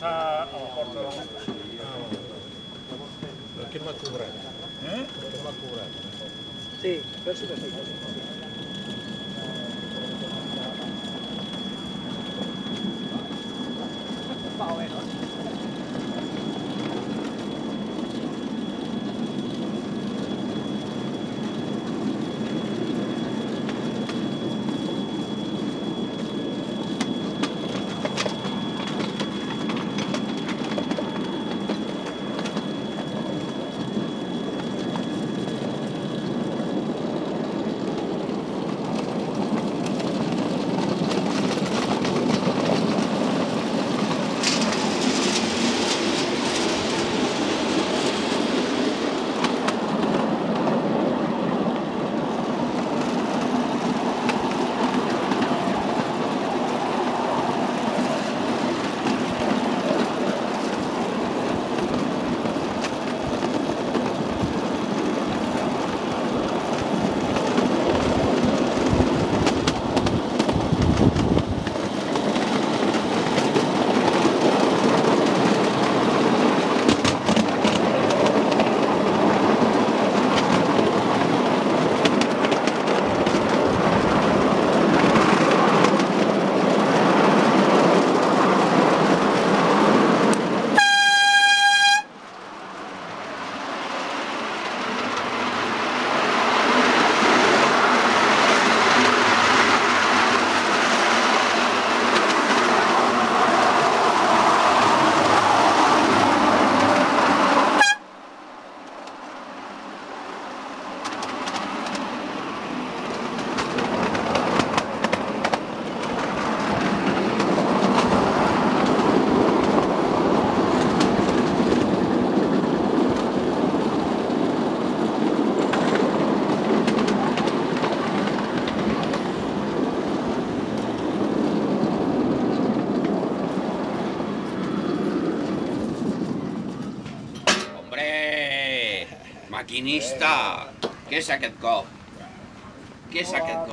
a porta de la comissaria. Però qui m'ha cobrat? Eh? Qui m'ha cobrat? Sí, penso que sí. Maquinista! Què és aquest cop? Què és aquest cop?